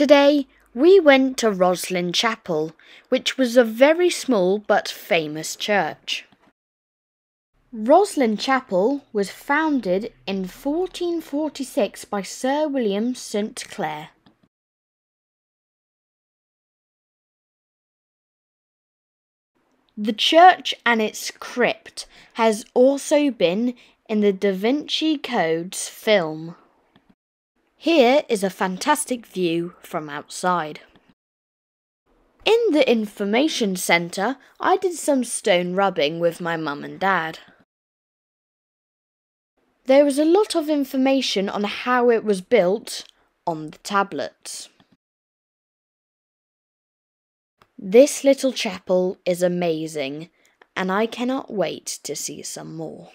Today we went to Rosslyn Chapel, which was a very small but famous church. Rosslyn Chapel was founded in 1446 by Sir William St. Clair. The church and its crypt has also been in the Da Vinci Codes film. Here is a fantastic view from outside. In the information centre, I did some stone rubbing with my mum and dad. There was a lot of information on how it was built on the tablets. This little chapel is amazing, and I cannot wait to see some more.